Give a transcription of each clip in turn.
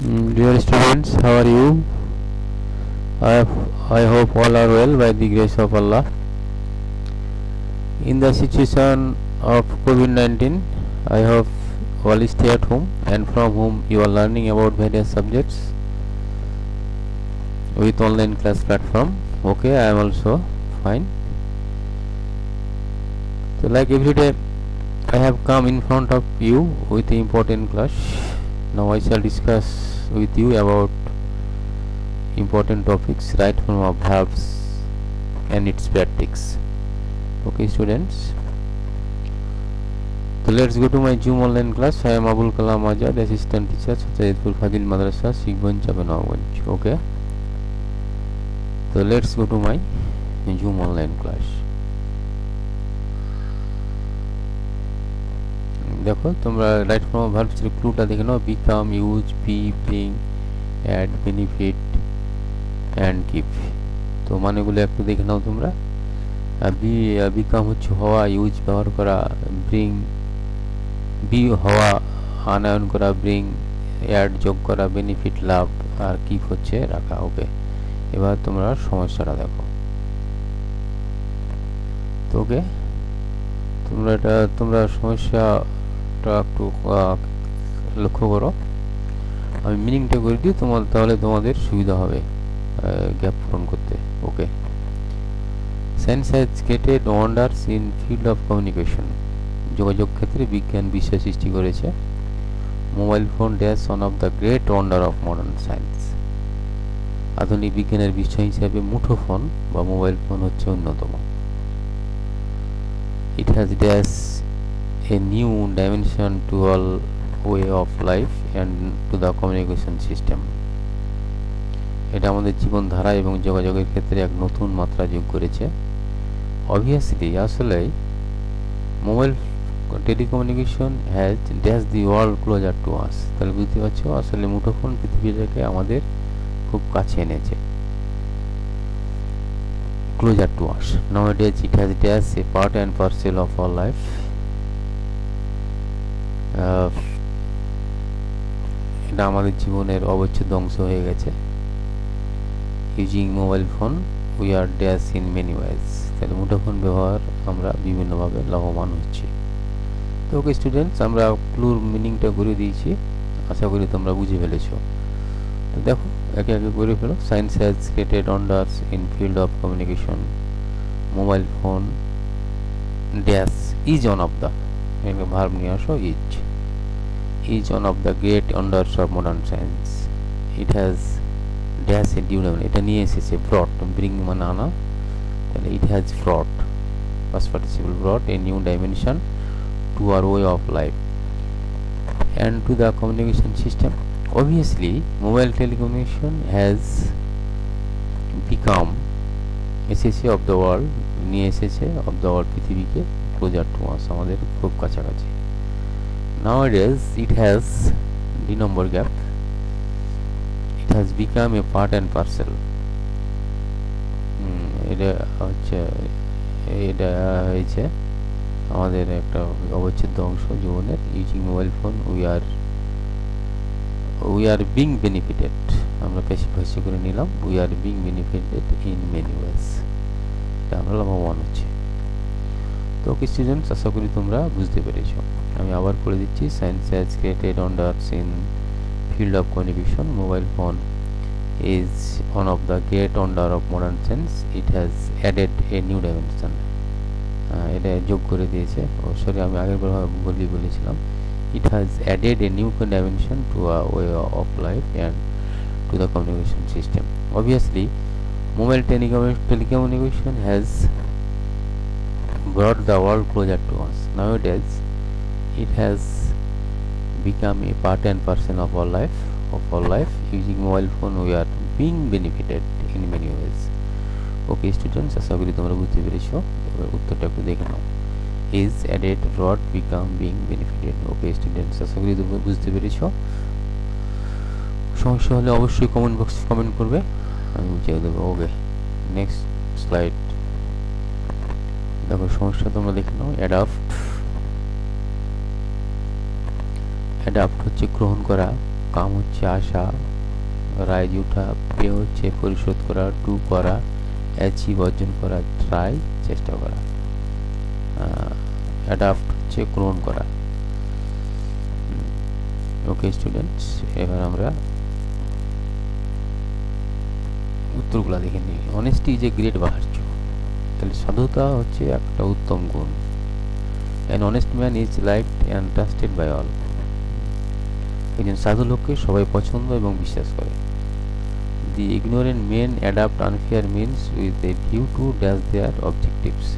Mm, Dear students, how are you? I, I hope all are well by the grace of Allah. In the situation of COVID-19, I hope all stay at home and from home you are learning about various subjects with online class platform. Okay, I am also fine. So like every day, I have come in front of you with important class. Now I shall discuss with you about important topics right from of verbs and its practice. Okay, students. So let's go to my Zoom online class. I am Abul Kalam Azad, assistant teacher, Sajidpur Fadil Madrasa, Sigban Chabanawganj. Okay. So let's go to my Zoom online class. দেখো, তোমরা right form verbs ক্লুটা দেখে নাও become use be bring add benefit and give তো মানেগুলো একটু দেখে নাও তোমরা। B become হচ্ছে হওয়া ইউজ ব্যবহার করা ব্রিং বি হওয়া, আনায়ন করা ব্রিং অ্যাড যোগ করা বেনিফিট লাভ, আর কিপ হচ্ছে রাখা ওকে এবার তোমরা সমস্যাটা দেখো। তো ওকে তোমরা এটা, তোমরা সমস্যাটা একটু লক্ষ্য করো। আমি মিনিংটা করে দিই, তোমার তাহলে তোমাদের সুবিধা হবে গ্যাপ পূরণ করতে। Okay science has created wonders in field of communication যোগাযোগ ক্ষেত্রে বিজ্ঞান বিশ্ব সৃষ্টি করেছে। Mobile phone dash one of the great wonder of modern science আধুনিক বিজ্ঞানের বিষয় হিসাবে মুঠোফোন বা মোবাইল ফোন হচ্ছে অন্যতম। It has dash a new dimension to all way of life and to the communication system এটা আমাদের জীবনধারা এবং যোগাযোগের ক্ষেত্রে এক নতুন মাত্রা যোগ করেছে অবভিয়াসলি আসলে mobile telecommunication has dash the world closer to us তাহলে বুঝতে পারছ আসলে মুঠোফোন পৃথিবীটাকে আমাদের খুব কাছে এনেছে closer to us. Nowadays, it has dash a part and parcel of our life. এটা আমাদের জীবনের অবচ্ছেদ্য অংশ হয়ে গেছে। Using mobile phone we are dash in many ways তাহলে মুঠোফোন ব্যবহার আমরা বিভিন্নভাবে লাভবান হচ্ছি। তো ওকে স্টুডেন্টস আমরা ক্লুর মিনিংটা করে দিয়েছি। আশা করি তোমরা বুঝে ফেলেছো। তো দেখো, একে একে করে ফেলো। Science has created wonders in field of communication mobile phone dash is one of the এটাকে ভার্ব নিয়ে আসো is is one of the great wonder সব modern science it has dash a due মানে এটা নিয়ে এসেছে ফ্রড ব্রিং মানে আনা, তাহলে it has fraud past participle brought a new dimension to our way of life and to the communication system obviously mobile telecommunication has become এসেছে of the world নিয়ে এসেছে অফ দ্য ওয়ার্ল্ড পৃথিবীকে closer to mass আমাদের খুব কাছাকাছি। Days it has দুই নম্বর gap it has become a part and parcel এটা হচ্ছে, এটা হয়েছে আমাদের একটা অবচ্ছেদ্য অংশ জীবনের using mobile phone we are we are being benefited আমরা পেশি ভাষ্য করে নিলাম we are being benefited in many ways এটা আমরা লাভবান হচ্ছে। তো ওকে স্টুডেন্টস আশা করি তোমরা বুঝতে পেরেছ আমি আবার পড়ে দিচ্ছি science has created wonders in field of communication mobile phone is one of the great wonder of modern science it has added a new dimension এটা যোগ করে দিয়েছে সরি আমি আগের বলি বলেছিলাম it has added a new dimension to our way of life and to the communication system obviously mobile telecommunication has brought the world closer to us nowadays it has become a part and parcel of our life of our life using mobile phone we are being benefited in many ways okay students আশা করি তোমরা বুঝতে পেরেছ এবার উত্তরটা একটু দেখে নাও is added rod become being benefited okay students আশা করি তোমরা বুঝতে পেরেছ সমস্যা হলে অবশ্যই কমেন্ট বক্সে কমেন্ট করবে আমি বুঝিয়ে দেবো ওকে নেক্সট স্লাইড দেখো সমস্যা তোমরা দেখে নাও অ্যাডাপ্ট অ্যাডাপ্ট হচ্ছে গ্রহণ করা, কাম হচ্ছে আশা রাইজ উঠা পে হচ্ছে পরিশোধ করা টু করা অ্যাচিভ অর্জন করা ট্রাই চেষ্টা করা। অ্যাডাপ্ট হচ্ছে গ্রহণ করা। ওকে স্টুডেন্টস এবার আমরা উত্তরগুলো দেখে নিই। অনেস্টি ইজ এ গ্রেট বাহার্য তাহলে সাধুতা হচ্ছে একটা উত্তম গুণ। An honest man is like and trusted by all একজন সাধু লোককে সবাই পছন্দ এবং বিশ্বাস করে। The ignorant men adapt unfair means with a view to dash their objectives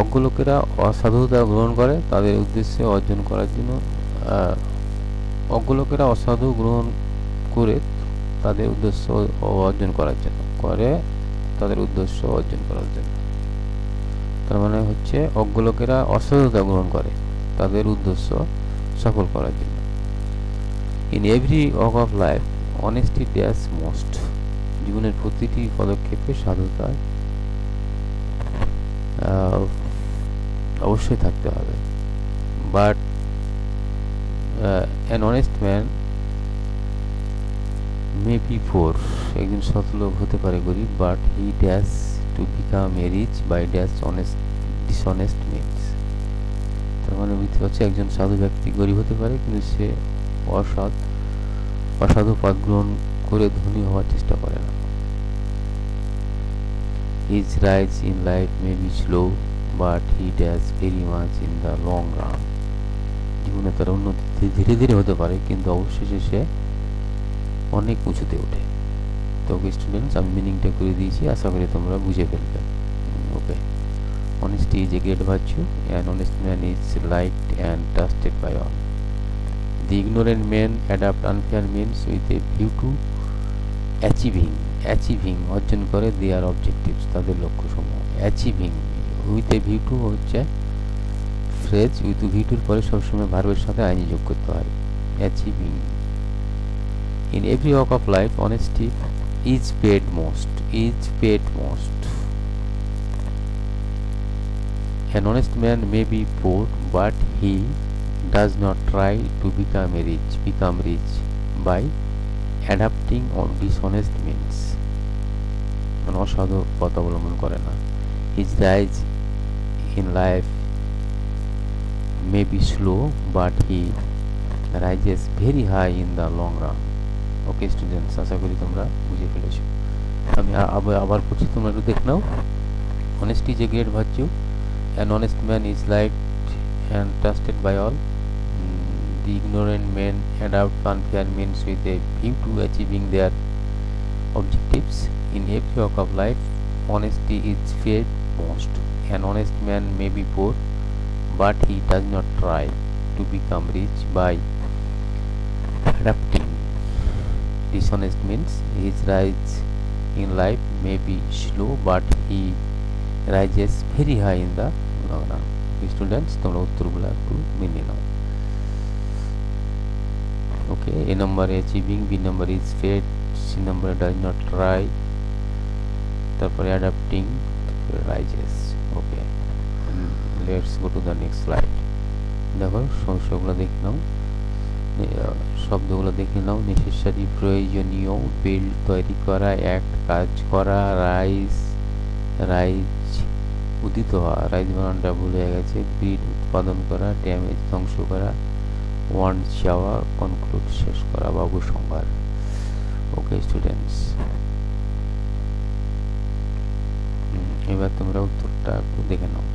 অজ্ঞ লোকেরা অসাধুতা গ্রহণ করে, তাদের উদ্দেশ্যে অর্জন করার জন্য অজ্ঞ লোকেরা অসাধু গ্রহণ করে তাদের উদ্দেশ্য অর্জন করার জন্য, করে তাদের উদ্দেশ্য অর্জন করার জন্য। তার মানে হচ্ছে অজ্ঞ লোকেরা অসাধুতা গ্রহণ করে, তাদের উদ্দেশ্য সফল করার জন্য। In every walk of life honesty dash most জীবনের প্রতিটি পদক্ষেপে সাধুতা অবশ্যই থাকতে হবে। But an honest man may be poor একজন সৎলোক হতে পারে গরিব but he dash to become a rich by dash honest dishonest means তার মানে বুঝতে পারছি একজন সাধু ব্যক্তি গরিব হতে পারে, কিন্তু সে অসৎ, অসাধু পথ গ্রহণ করে ধনী হওয়ার চেষ্টা করে না। His rise in life may be slow but he dash very much in the long run জীবনে তার উন্নতি ধীরে ধীরে হতে পারে, কিন্তু অবশেষে সে অনেক উঁচুতে ওঠে। তো ওকে স্টুডেন্টস আমি মিনিংটা করে দিয়েছি, আশা করি তোমরা বুঝে ফেলবে। Okay. Honesty is a great virtue and honest man is liked and trusted by all. The ignorant men adapt unfair means with a view to achieving achieving, অর্জন করে দেয়ার অবজেক্টিভস তাদের লক্ষ্যসমূহ। Achieving with a view to হচ্ছে phrase with view টুর পরে সবসময় ভার্বের সাথে আইনি যোগ করতে হয়। Achieving in every walk of life honesty is paid most is paid most an honest man may be poor but he does not try to become rich become rich by adapting on dishonest means মানে অসাধু পথ অবলম্বন করে না his rise in life may be slow but he rises very high in the long run okay students আশা করি তোমরা বুঝে ফেলেছো আমি আবার পড়ছি তোমরা একটু দেখ নাও honesty is a great virtue an honest man is like and trusted by all the ignorant men adopt unfair means with a view to achieving their objectives in every walk of life honesty is feared most an honest man may be poor but he does not try to become rich by adapting dishonest means his rise in life may be slow, but he rises very high in the long run. Students তোমরা উত্তরগুলো একটু মেনে নাও okay A number achieving B number is fed C number does not try তারপরে adapting rises okay let's go to the next slide দেখো সমস্যাগুলো দেখে নাও শব্দগুলো দেখে নাও। নেসেসারি প্রয়োজনীয় বিল তৈরি করা, এক কাজ করা, রাইস, রাইজ উদিত হওয়া, রাইজ বানানটা ভুল হয়ে গেছে। ব্রিড উৎপাদন করা, ড্যামেজ ধ্বংস করা, ওয়ান চাওয়া, কনক্লুড শেষ করা বা উপসংহার ওকে স্টুডেন্টস এবার তোমরা উত্তরটা একটু দেখে নাও।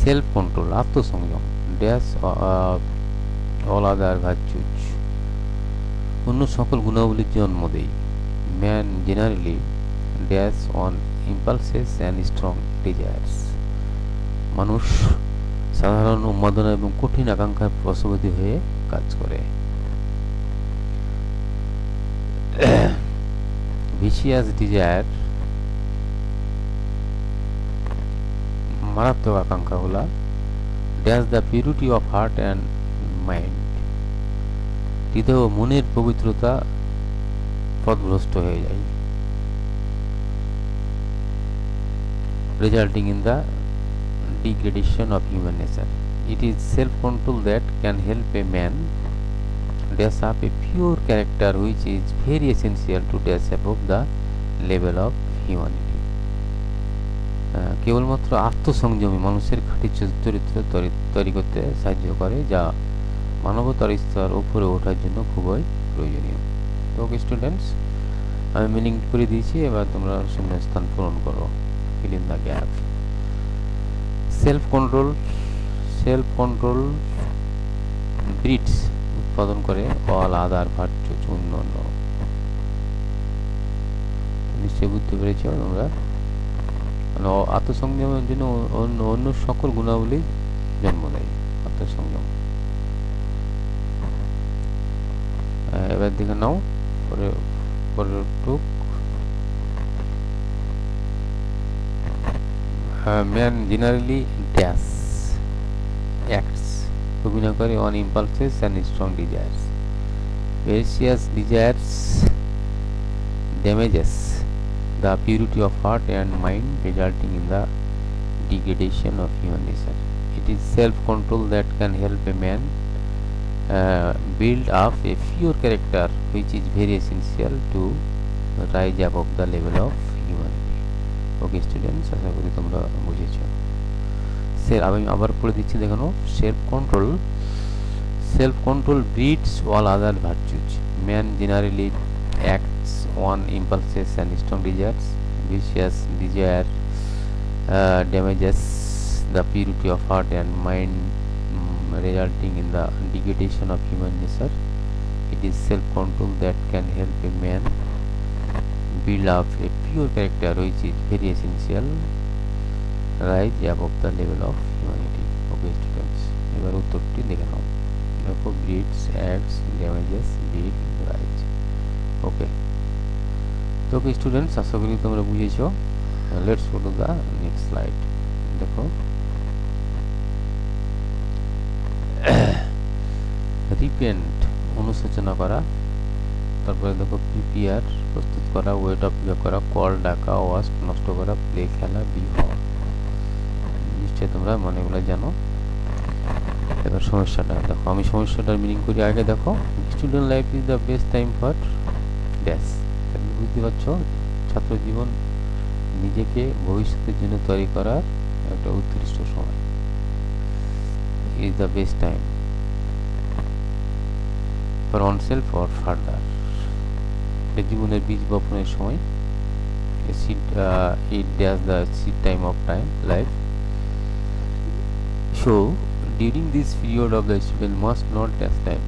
সেলফ কন্ট্রোল আত্মসংযম ড্যাশ অল আদার ভার্চুজ অন্য সকল গুণাবলীর জন্ম দেয় man generally dash on impulses and strong desires মানুষ সাধারণ উন্মাদনা এবং কঠিন আকাঙ্ক্ষার বশবর্তী হয়ে কাজ করে। ভিসিয়াস ডিজায়ার মারাত্মক আকাঙ্ক্ষা আকাঙ্ক্ষাগুলা dash the purity of heart and mind হৃদয় ও মনের পবিত্রতা পথভ্রষ্ট হয়ে যায় resulting in the degradation of human nature. It is self-control that can help a man dash up a pure character which is very essential to dash above the level of humanity কেবলমাত্র আত্মসংযমী মানুষের খাঁটি চরিত্র তৈরি করতে সাহায্য করে যা মানবতার স্তর উপরে ওঠার জন্য খুবই প্রয়োজনীয়। তো ওকে স্টুডেন্টস আমি মিনিং করে দিয়েছি, এবার তোমরা শূন্য স্থান পূরণ করো। Fill in the gap self control self control breeds উৎপাদন করে অল আদার ভার্চুস অন্যান্য নিশ্চয়ই বুঝতে পেরেছ তোমরা? মানে আত্মসংযমের জন্য অন্য অন্য সকল গুণাবলী জন্ম দেয় এবার দেখে নাও পরে পরের টুক ম্যান জেনারেলি ড্যাশ অ্যাক্টস অভিনয় করে on impulses and strong desires voracious desires damages the purity of heart and mind resulting in the degradation of human nature. It is self-control that can help a man uh, build up a pure character which is very essential to rise above the level of humanity. Okay students আশা করি তোমরা বুঝেছ সে আমি আবার পড়ে দিচ্ছি দেখানো self control self control breeds all other virtues man generally acts on impulses and strong desires. Vicious desire uh, damages the purity of heart and mind, um, resulting in the degradation of human nature. It is self-control that can help a man build up a pure character, which is very essential. Rise above the level of humanity. Okay, students. এবার উত্তরটি দেখে নাও দেখো breeds acts damages bid rise okay তো okay students আশা করি তোমরা বুঝেছ let's go to the next slide দেখো রিপেন্ট অনুশোচনা করা, তারপরে দেখো পিপিআর প্রস্তুত করা ওয়েট অপেক্ষা করা কল ডাকা ওয়াশ নষ্ট করা প্লে খেলা বি হওয়া নিশ্চয়ই তোমরা মনেগুলো জানো। এবার সমস্যাটা দেখো, আমি সমস্যাটার মিনিং করি আগে দেখো। Student life is the best time for dash বুঝতে পারছ? ছাত্র জীবন নিজেকে ভবিষ্যতের জন্য তৈরি করার একটা উৎকৃষ্ট সময়। The best time for on self or further জীবনের বীজ বপনের সময় it dash the seed time of time life so during this period of the student must not dash time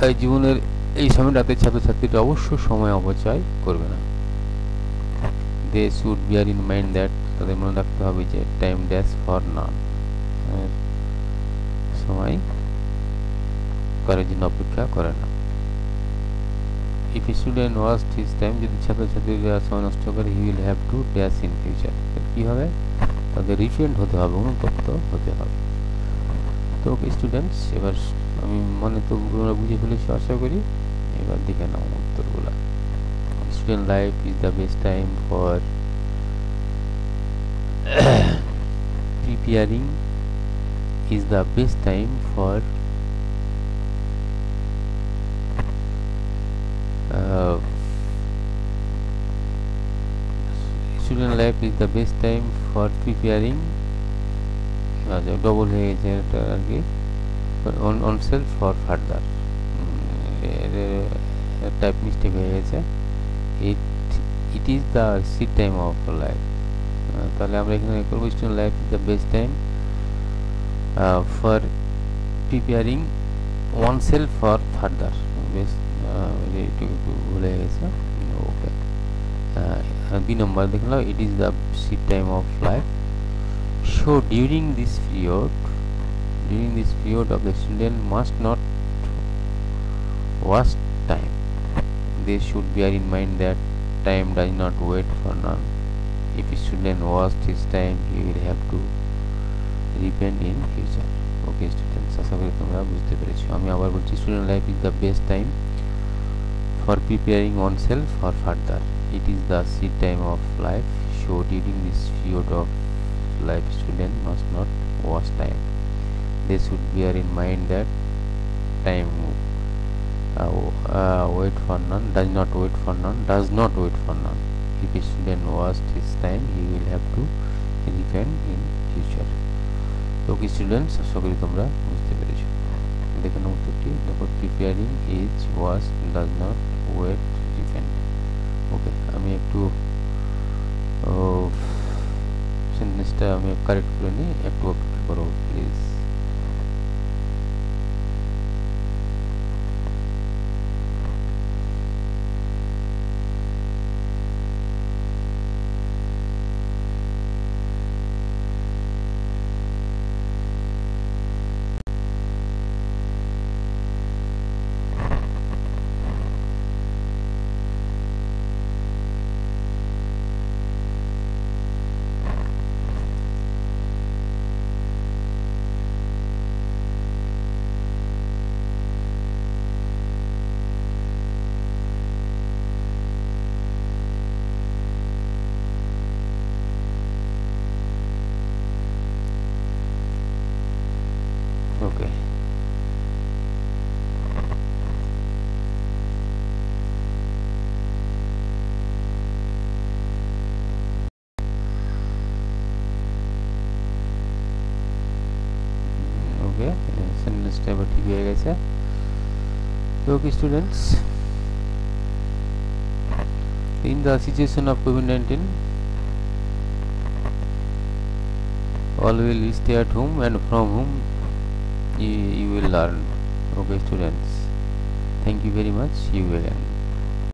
তাই জীবনের এই সময়টাতে ছাত্রছাত্রীরা অবশ্য সময় অপচয় করবে না। They should bear in mind that তাদের মনে রাখতে হবে যে টাইম ড্যাশ ফর নান সময় জন্য অপেক্ষা করে না। If student waste his time যদি ছাত্রছাত্রীরা সময় নষ্ট করে he will have to dash in future কী হবে? তাদের রিফেন্ড হতে হবে, অনুতপ্ত হতে হবে। তো স্টুডেন্টস এবার আমি মনে তো বুঝে ফেলেছি, আশা করি। এবার দেখে নাও উত্তরগুলো। Student life is the best time for preparing is the best time for student life is the best time for preparing double হয়ে গেছে এটা আর কি on, on self for further. Type mistake হয়ে গেছে। It it is the seed time of life তাহলে আমরা এখানে করব student life is the best time for preparing oneself for further best একটু ভুলে গেছে ওকে দুই নম্বর দেখলাম it is the seed time of life so during this period during this period of the student must not waste time they should bear in mind that time does not wait for none if a student waste his time he will have to repent in future okay students আশা করি তোমরা বুঝতে পেরেছো আমি আবার বলছি student life is the best time for preparing oneself for further it is the seed time of life so during this period of life student must not waste time they should bear in mind that time uh, uh, wait for none does not wait for none does not wait for none if a student wastes his time he will have to refund in future তো কি students করি তোমরা বুঝতে পেরেছ। দেখে নাও উত্তরটি। দেখো preparing is was does not wait depend okay আমি একটু সেন্টেন্সটা আমি কারেক্ট করে নিই। একটু অপেক্ষা করো। প্লিজ সেন্টেন্সটা এবার ঠিক হয়ে গেছে তো okay students in the situation of COVID-19 all will stay at home and from home you, you will learn okay students thank you very much see you again